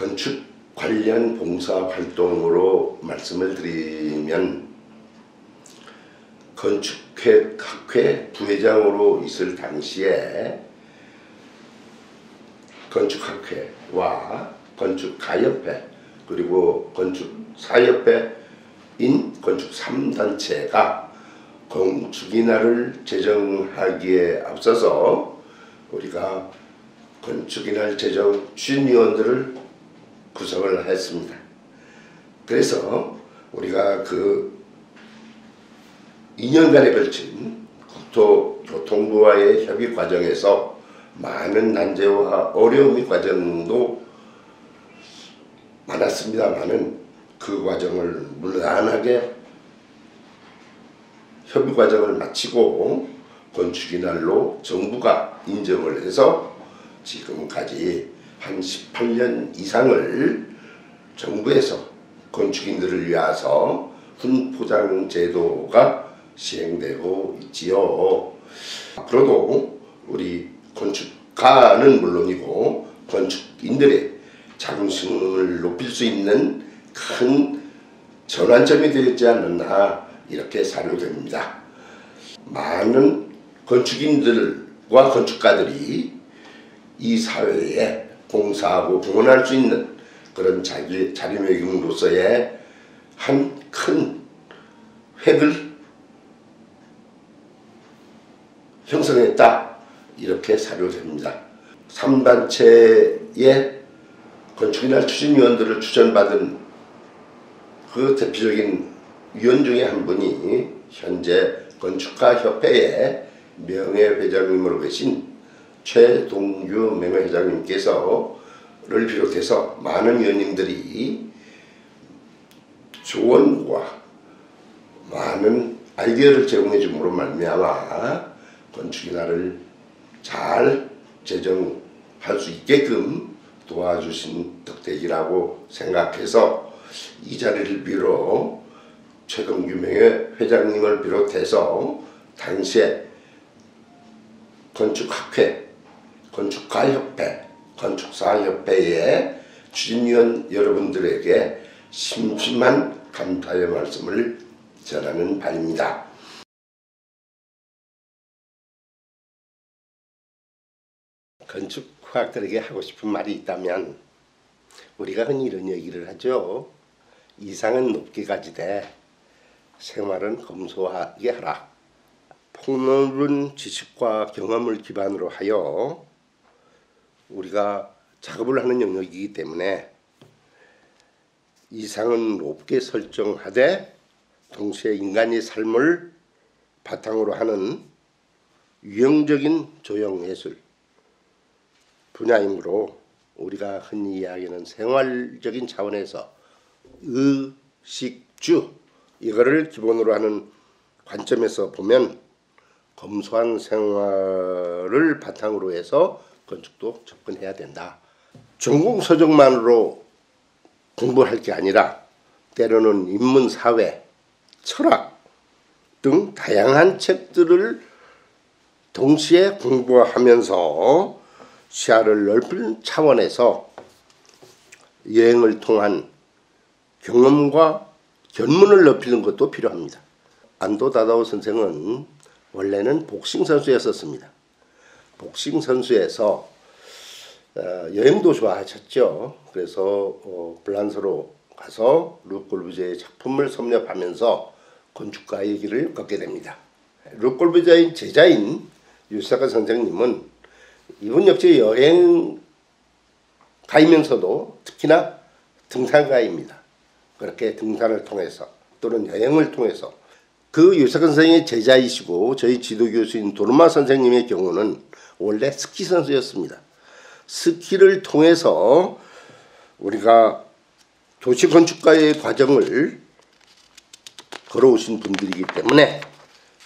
건축 관련 봉사 활동으로 말씀을 드리면 건축회 학회 부회장으로 있을 당시에 건축학회와 건축가협회 그리고 건축사협회인 건축 3단체가 건축인화를 제정하기에 앞서서 우리가 건축인화 제정 추진위원들을 구성을 했습니다. 그래서 우리가 그 2년간에 걸친 국토교통부와의 협의 과정에서 많은 난제와 어려움의 과정도 많았습니다만은 그 과정을 무난하게 협의 과정을 마치고 건축이날로 정부가 인정을 해서 지금까지 한 18년 이상을 정부에서 건축인들을 위해서 훈포장 제도가 시행되고 있지요. 앞으로도 우리 건축가는 물론이고 건축인들의 자긍심을 높일 수 있는 큰 전환점이 되었지 않았나 이렇게 사료됩니다. 많은 건축인들과 건축가들이 이 사회에 봉사하고 공헌할 수 있는 그런 자기 자리매김으로서의 한 큰 획을 형성했다 이렇게 사료됩니다. 3단체의 건축이나 추진위원들을 추천받은 그 대표적인 위원 중에 한 분이 현재 건축가협회의 명예회장님으로 계신 최동규 명예회장님께서를 비롯해서 많은 위원님들이 조언과 많은 아이디어를 제공해 줌으로 말미암아 건축인화를 잘 제정할 수 있게끔 도와주신 덕택이라고 생각해서 이 자리를 빌어 최동규 명예 회장님을 비롯해서 당시에 건축학회, 건축가협회, 건축사협회의 추진위원 여러분들에게 심심한 감사의 말씀을 전하는 바입니다. 건축학들에게 하고 싶은 말이 있다면 우리가 흔히 이런 얘기를 하죠. 이상은 높게 가지되 생활은 검소하게 하라. 폭넓은 지식과 경험을 기반으로 하여 우리가 작업을 하는 영역이기 때문에 이상은 높게 설정하되 동시에 인간의 삶을 바탕으로 하는 유형적인 조형예술 분야이므로 우리가 흔히 이야기하는 생활적인 차원에서 의식주 이거를 기본으로 하는 관점에서 보면 검소한 생활을 바탕으로 해서 건축도 접근해야 된다. 전공 서적만으로 공부할 게 아니라 때로는 인문 사회, 철학 등 다양한 책들을 동시에 공부하면서 시야를 넓힌 차원에서 여행을 통한 경험과 견문을 넓히는 것도 필요합니다. 안도 다다오 선생은 원래는 복싱 선수였었습니다. 복싱 선수에서 어, 여행도 좋아하셨죠. 그래서 어, 블란스로 가서 르골브제의 작품을 섭렵하면서 건축가의 길을 걷게 됩니다. 르골브제의 제자인 유사카 선생님은 이분 역시 여행 가이면서도 특히나 등산가입니다. 그렇게 등산을 통해서 또는 여행을 통해서 그 유사근 선생의 제자이시고 저희 지도교수인 도르마 선생님의 경우는 원래 스키 선수였습니다. 스키를 통해서 우리가 도시 건축가의 과정을 걸어오신 분들이기 때문에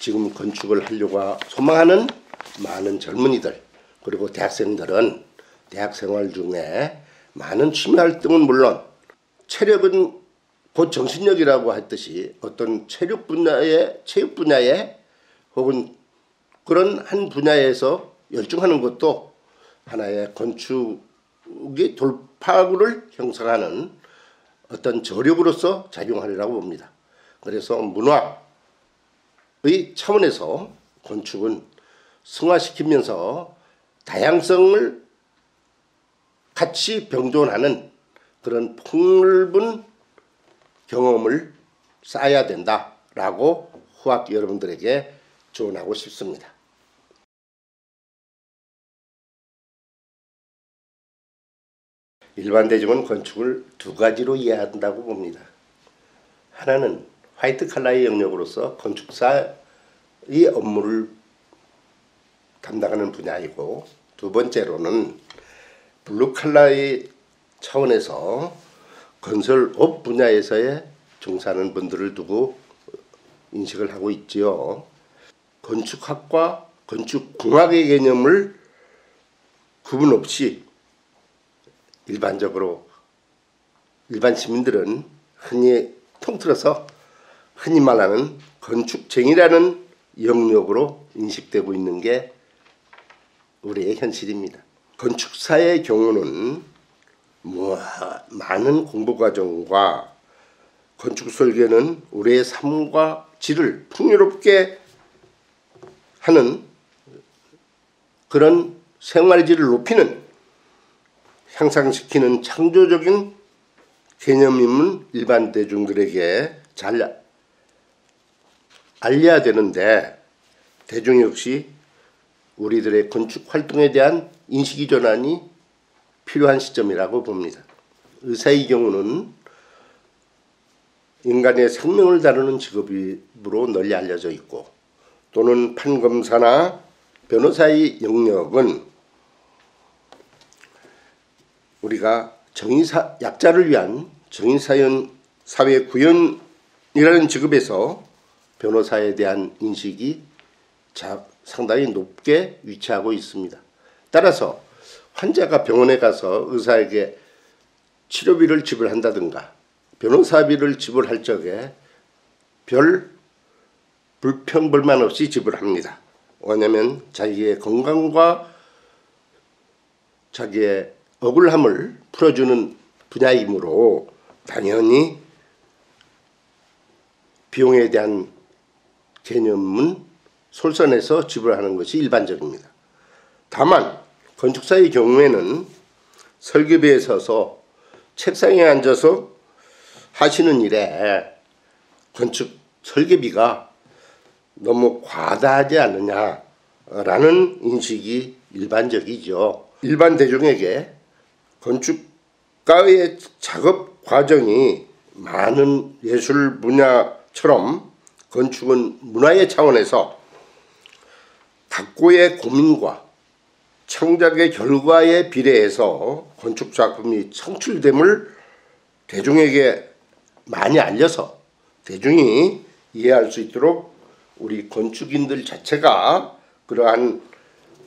지금 건축을 하려고 소망하는 많은 젊은이들 그리고 대학생들은 대학 생활 중에 많은 취미 활동은 물론 체력은 곧 정신력이라고 했듯이 어떤 체력 분야의 체육 분야에 혹은 그런 한 분야에서 열중하는 것도 하나의 건축의 돌파구를 형성하는 어떤 저력으로서 작용하리라고 봅니다. 그래서 문화의 차원에서 건축은 승화시키면서 다양성을 같이 병존하는 그런 폭넓은 경험을 쌓아야 된다라고 후학 여러분들에게 조언하고 싶습니다. 일반 대중은 건축을 두 가지로 이해한다고 봅니다. 하나는 화이트 칼라의 영역으로서 건축사의 업무를 담당하는 분야이고 두 번째로는 블루 칼라의 차원에서 건설업 분야에서의 종사하는 분들을 두고 인식을 하고 있지요. 건축학과 건축공학의 개념을 구분 없이 일반적으로 일반 시민들은 흔히 통틀어서 흔히 말하는 건축쟁이라는 영역으로 인식되고 있는 게 우리의 현실입니다. 건축사의 경우는 뭐 많은 공부 과정과 건축 설계는 우리의 삶과 질을 풍요롭게 하는 그런 생활 질을 높이는 향상시키는 창조적인 개념임은 일반 대중들에게 잘 알려야 되는데 대중 역시 우리들의 건축 활동에 대한 인식이 전환이 필요한 시점이라고 봅니다. 의사의 경우는 인간의 생명을 다루는 직업으로 널리 알려져 있고 또는 판검사나 변호사의 영역은 우리가 정의사 약자를 위한 정의사연 사회 구현이라는 직업에서 변호사에 대한 인식이 자, 상당히 높게 위치하고 있습니다. 따라서 환자가 병원에 가서 의사에게 치료비를 지불한다든가 변호사비를 지불할 적에 별 불평 불만 없이 지불합니다. 왜냐하면 자기의 건강과 자기의 억울함을 풀어주는 분야이므로 당연히 비용에 대한 개념은 솔선해서 지불하는 것이 일반적입니다. 다만 건축사의 경우에는 설계비에 서서 책상에 앉아서 하시는 일에 건축 설계비가 너무 과다하지 않느냐라는 인식이 일반적이죠. 일반 대중에게 건축가의 작업 과정이 많은 예술 분야처럼 건축은 문화의 차원에서 각고의 고민과 창작의 결과에 비례해서 건축 작품이 창출됨을 대중에게 많이 알려서 대중이 이해할 수 있도록 우리 건축인들 자체가 그러한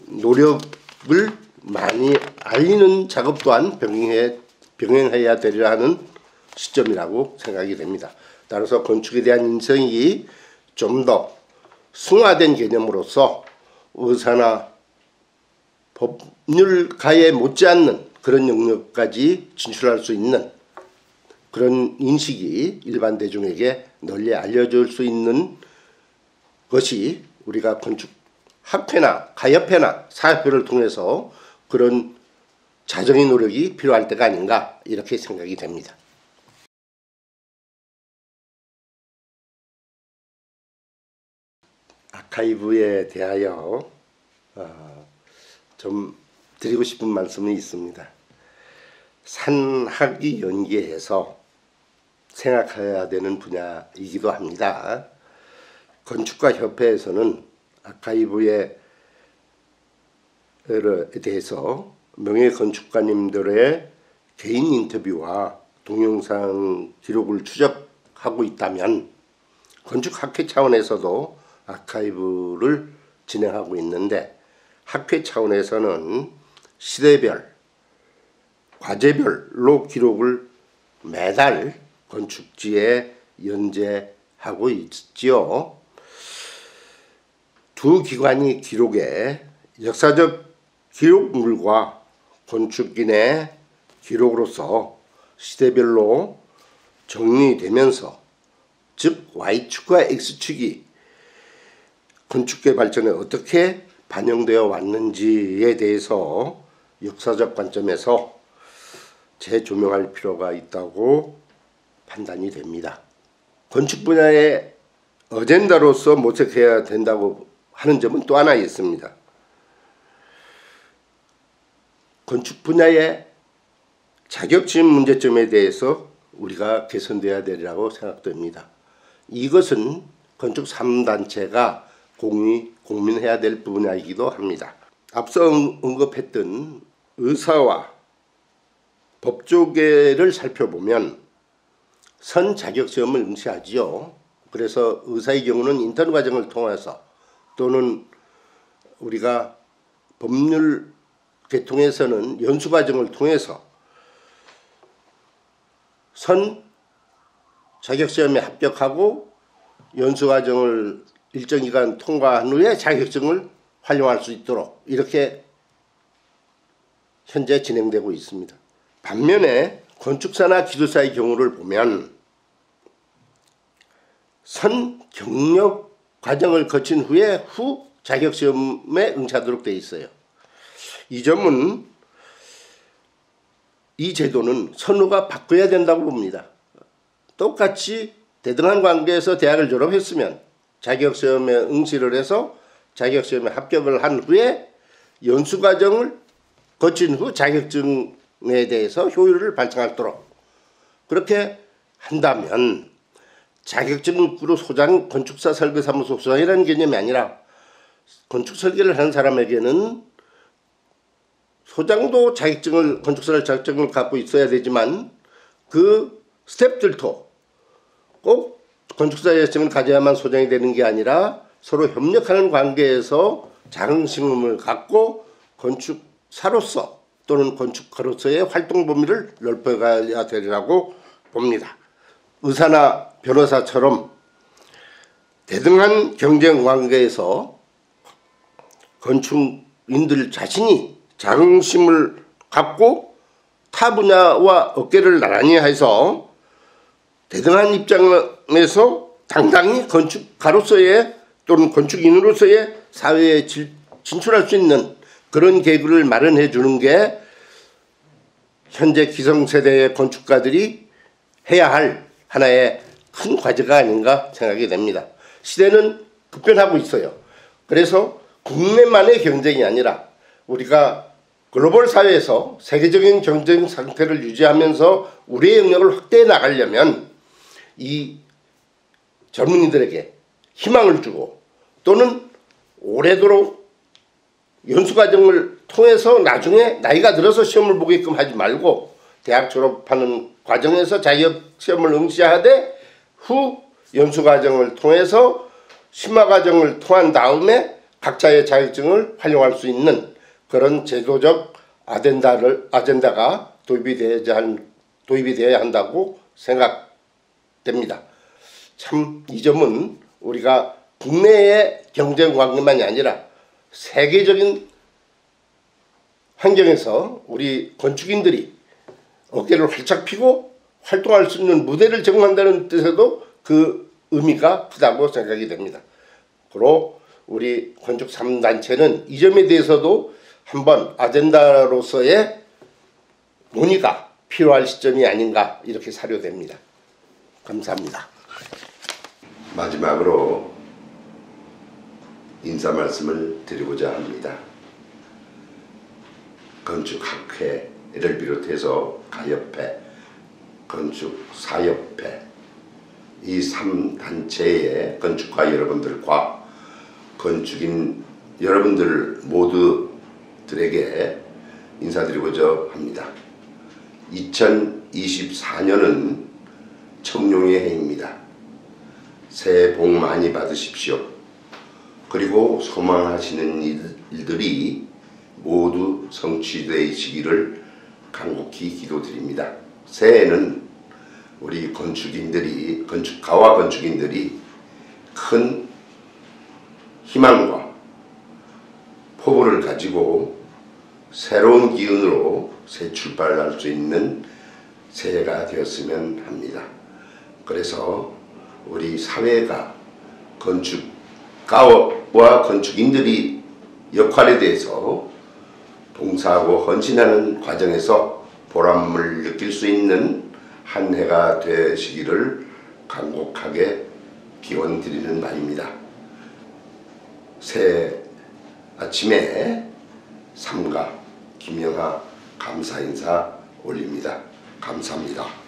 노력을 많이 알리는 작업 또한 병행해, 병행해야 되리라 하는 시점이라고 생각이 됩니다. 따라서 건축에 대한 인성이 좀 더 승화된 개념으로서 의사나 법률가에 못지않는 그런 영역까지 진출할 수 있는 그런 인식이 일반 대중에게 널리 알려줄 수 있는 것이 우리가 건축 학회나 가협회나 사협회를 통해서 그런 자정의 노력이 필요할 때가 아닌가 이렇게 생각이 됩니다. 아카이브에 대하여 어, 좀 드리고 싶은 말씀이 있습니다. 산학이 연계해서 생각해야 되는 분야이기도 합니다. 건축가 협회에서는 아카이브에 대해서 명예 건축가님들의 개인 인터뷰와 동영상 기록을 추적하고 있다면 건축학회 차원에서도 아카이브를 진행하고 있는데 학회 차원에서는 시대별, 과제별로 기록을 매달 건축지에 연재하고 있지요. 두 기관이 기록에 역사적 기록물과 건축인의 기록으로서 시대별로 정리되면서 즉 Y축과 X축이 건축계 발전에 어떻게 반영되어 왔는지에 대해서 역사적 관점에서 재조명할 필요가 있다고 판단이 됩니다. 건축 분야의 어젠다로서 모색해야 된다고 하는 점은 또 하나 있습니다. 건축 분야의 자격증 문제점에 대해서 우리가 개선돼야 되리라고 생각됩니다. 이것은 건축 3단체가 공이 고민해야 될 분야이기도 합니다. 앞서 언급했던 의사와 법조계를 살펴보면 선 자격 시험을 응시하지요. 그래서 의사의 경우는 인턴 과정을 통해서 또는 우리가 법률 계통에서는 연수 과정을 통해서 선 자격시험에 합격하고 연수 과정을 일정 기간 통과한 후에 자격증을 활용할 수 있도록 이렇게 현재 진행되고 있습니다. 반면에 건축사나 기술사의 경우를 보면 선 경력 과정을 거친 후에 후 자격시험에 응시하도록 되어 있어요. 이 점은 이 제도는 선호가 바꿔야 된다고 봅니다. 똑같이 대등한 관계에서 대학을 졸업했으면 자격시험에 응시를 해서 자격시험에 합격을 한 후에 연수과정을 거친 후 자격증에 대해서 효율을 발생하도록 그렇게 한다면 자격증으로 소장 건축사 설계사무소 소장이라는 개념이 아니라 건축 설계를 하는 사람에게는 소장도 자격증을 건축사를 자격증을 갖고 있어야 되지만 그 스텝들도 꼭 건축사 자격증을 가져야만 소장이 되는 게 아니라 서로 협력하는 관계에서 자긍심을 갖고 건축사로서 또는 건축가로서의 활동 범위를 넓혀가야 되리라고 봅니다. 의사나 변호사처럼 대등한 경쟁 관계에서 건축인들 자신이 자긍심을 갖고 타 분야와 어깨를 나란히 해서 대등한 입장에서 당당히 건축가로서의 또는 건축인으로서의 사회에 진출할 수 있는 그런 계기를 마련해 주는 게 현재 기성세대의 건축가들이 해야 할 하나의 큰 과제가 아닌가 생각이 됩니다. 시대는 급변하고 있어요. 그래서 국내만의 경쟁이 아니라 우리가 글로벌 사회에서 세계적인 경쟁 상태를 유지하면서 우리의 영역을 확대해 나가려면 이 젊은이들에게 희망을 주고 또는 오래도록 연수 과정을 통해서 나중에 나이가 들어서 시험을 보게끔 하지 말고 대학 졸업하는 과정에서 자격 시험을 응시하되 후 연수 과정을 통해서 심화 과정을 통한 다음에 각자의 자격증을 활용할 수 있는 그런 제도적 아젠다를 아젠다가 도입이 되어야 한 도입이 되어야 한다고 생각됩니다. 참 이 점은 우리가 국내의 경쟁 관계만이 아니라 세계적인 환경에서 우리 건축인들이 어깨를 활짝 피고 활동할 수 있는 무대를 제공한다는 뜻에도 그 의미가 크다고 생각이 됩니다. 그리고 우리 건축 3단체는 이 점에 대해서도 한번 아젠다로서의 논의가 필요할 시점이 아닌가 이렇게 사료됩니다. 감사합니다. 마지막으로 인사 말씀을 드리고자 합니다. 건축학회를 비롯해서 가협회, 건축사협회 이 3단체의 건축가 여러분들과 건축인 여러분들 모두 들에게 인사드리고자 합니다. 2024년은 청룡의 해입니다. 새해 복 많이 받으십시오. 그리고 소망하시는 일들이 모두 성취되시기를 간곡히 기도드립니다. 새해는 우리 건축인들이 건축가와 건축인들이 큰 희망과 포부를 가지고 새로운 기운으로 새 출발할 수 있는 새해가 되었으면 합니다. 그래서 우리 사회가 건축가와 건축인들이 역할에 대해서 봉사하고 헌신하는 과정에서 보람을 느낄 수 있는 한 해가 되시기를 간곡하게 기원 드리는 날입니다. 새 아침에 삼가 김영하 감사 인사 올립니다. 감사합니다.